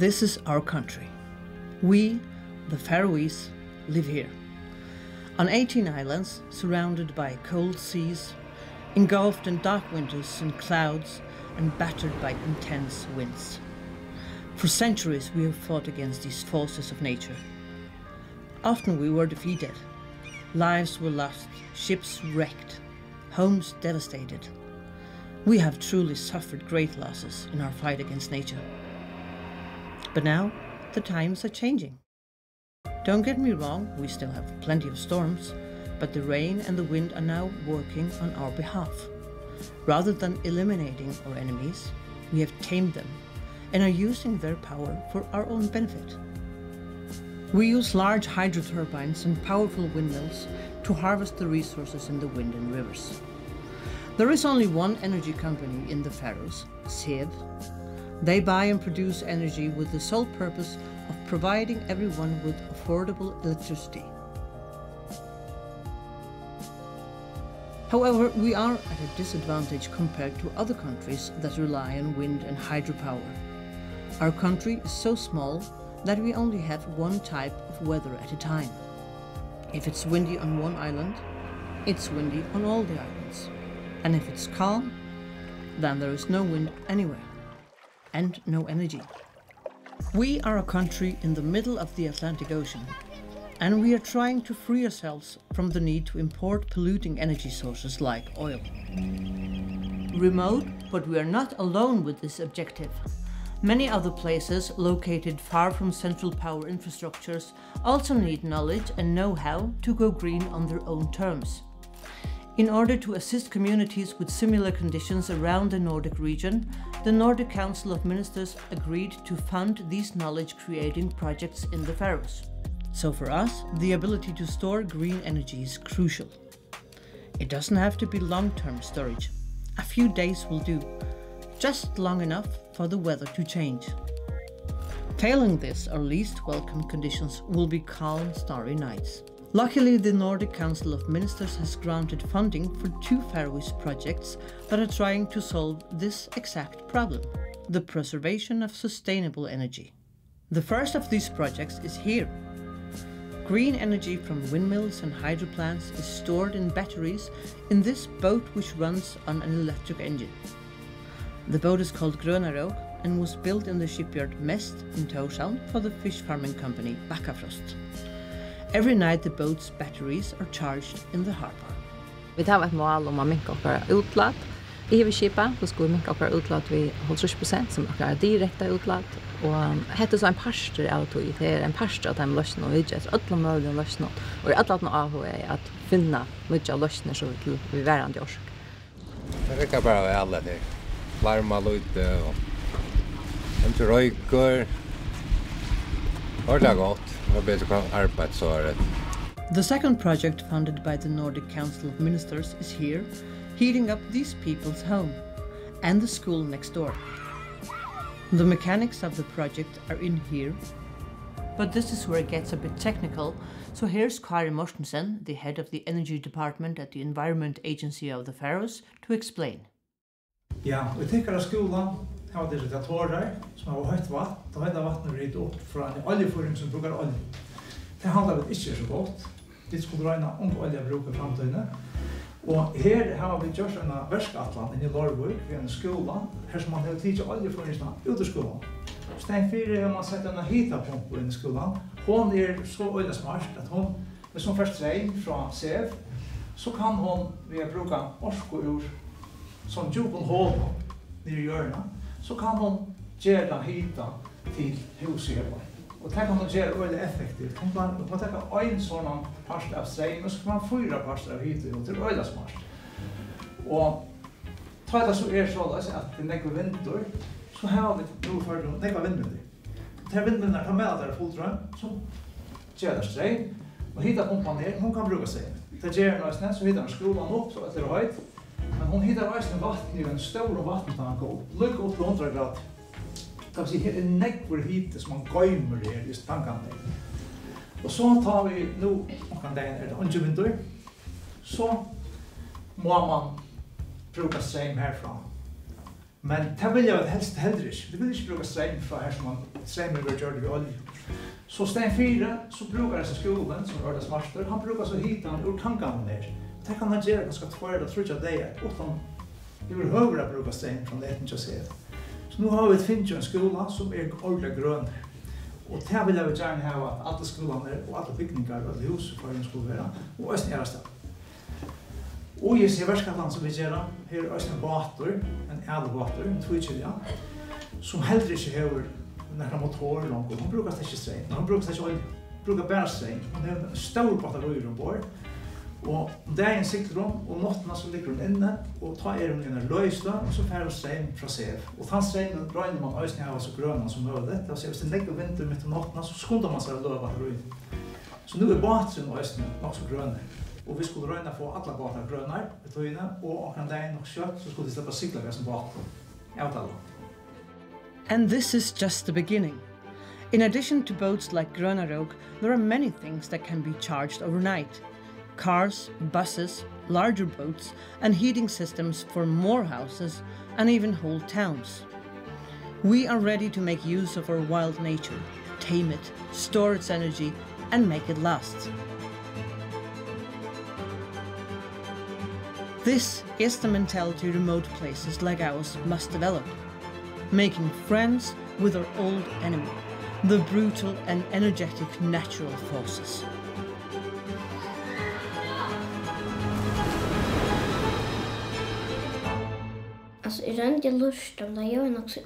This is our country. We, the Faroese, live here. On 18 islands, surrounded by cold seas, engulfed in dark winters and clouds, and battered by intense winds. For centuries, we have fought against these forces of nature. Often we were defeated. Lives were lost, ships wrecked, homes devastated. We have truly suffered great losses in our fight against nature. But now, the times are changing. Don't get me wrong, we still have plenty of storms, but the rain and the wind are now working on our behalf. Rather than eliminating our enemies, we have tamed them and are using their power for our own benefit. We use large hydro turbines and powerful windmills to harvest the resources in the wind and rivers. There is only one energy company in the Faroes, SEV. They buy and produce energy with the sole purpose of providing everyone with affordable electricity. However, we are at a disadvantage compared to other countries that rely on wind and hydropower. Our country is so small that we only have one type of weather at a time. If it's windy on one island, it's windy on all the islands. And if it's calm, then there is no wind anywhere and no energy. We are a country in the middle of the Atlantic Ocean, and we are trying to free ourselves from the need to import polluting energy sources like oil. Remote, but we are not alone with this objective. Many other places located far from central power infrastructures also need knowledge and know-how to go green on their own terms. In order to assist communities with similar conditions around the Nordic region, the Nordic Council of Ministers agreed to fund these knowledge-creating projects in the Faroes. So for us, the ability to store green energy is crucial. It doesn't have to be long-term storage. A few days will do, just long enough for the weather to change. Failing this, our least welcome conditions will be calm, starry nights. Luckily, the Nordic Council of Ministers has granted funding for two Faroese projects that are trying to solve this exact problem the preservation of sustainable energy. The first of these projects is here. Green energy from windmills and hydro plants is stored in batteries in this boat which runs on an electric engine. The boat is called Grönarok and was built in the shipyard Mest in Tórshavn for the fish farming company Bakkafrost. Every night the boat's batteries are charged in the harbor. Vi tar ett mål om att minka våra utlatt. I huvudkipa så ska vi minka våra utlatt vid 30% som är direkta utlatt. Och hette så en parster av tog. Det är en parster av de lösningarna och og Alla möjliga lösningar. Och i alla att av är att finna mycket lösningar som vi vill vara en djursk. Det verkar bara vara alla det. Larma lite och... Inte röjkor, Ordentlig godt. Og bedre kan arbeid så det. The second project funded by the Nordic Council of Ministers is here, heating up these people's home and the school next door. The mechanics of the project are in here, but this is where it gets a bit technical, so here's Kari Mortensen, the head of the Energy Department at the Environment Agency of the Faroes, to explain. Ja, vi tenker av skolan, her var det radiatorer som har høyt vatt, og høyt vattnet rydt opp fra en oljeføring som brukar olje. Det handlar vel ikke så godt. Vi skulle regne om olje bruker fremtøyene. Og her har vi gjort en verskatlan inne i Lorvøk, ved en skola, her som man har tidsi oljeføringsna ut av skolan. Stein 4 har man sett en hitapump inne i skolan. Hon er så olje smart at hon, hvis hon først regn fra SEV, så kan hon, ved å bruka orsko ur, som djupen hål nere i hjørnet, så kan hon gjøre hita til huset hjemme. Og det kan hon gjøre veldig effektivt. Hon kan, hon kan teka en sånn parst av streg, men så kan man fyra parst av hita, og det er veldig smart. Og ta det så er sånn at det nekve vindur, så har vi noe for det nekve vindmyndig. Det vindmyndene tar med at det er fulltrøm, så gjør det streg, og hita pumpan her, hon kan bruka seg. Det gjør noe nøysene, så hita den skrovan opp, så etter høyt, Men hon hittar eisen vatten i en stor vattentank og lykker opp til 100 grad. Det vil si, her er nekver hite som man gøymer her i tankene. Og så tar vi, nå, kan det er det ikke vinter, så må man bruka strøm herfra. Men det vil jeg helst heller ikke. Vi vil ikke bruke strøm fra her som man strøm vil gjøre det ved olje. Så stein 4, så brukar disse skolen, som er det smartere, han brukar så hitan ur tankene her det kan man gjøre ganske tvær og trutja deg at utan vi vil høyre bruka stein fra leten til å se. Så nå har vi et finnes en skola som er ordentlig grønn. Og det vil jeg gjerne ha at alle skolene og alle bygninger og alle hus for en skole være, og østen gjør det. Og jeg ser verskatland som vi gjør, her er østen bater, en ædelbater, en tvitskilja, som heller ikke har nekra motorer langt, og han brukar ikke stein, han brukar ikke olje, brukar bare stein, han har en stor batter røyre ombord, Og om er sikter hun, og måttene så ligger hun inne, og ta er hun gjerne løsla, og så fer hun streim fra sev. Og tann streimen røyner man øyne av så grønene som høyde. Det vil si, hvis det legger vinter midt om natten, så skunder man seg å løve her. Så nå er bateren øyne nok så grønne. Og vi skulle røyne få alle bater grønne i tøyene, og akkurat dagen nok kjøtt, så skulle de slippe sikla ved som bater. alle. And this is just the beginning. In addition to boats like Grönarog, there are many things that can be charged overnight – Cars, buses, larger boats, and heating systems for more houses, and even whole towns. We are ready to make use of our wild nature, tame it, store its energy, and make it last. This is the mentality remote places like ours must develop making friends with our old enemy, the brutal and energetic natural forces. Alltså, i rönt jag lust om det, jag är nog så.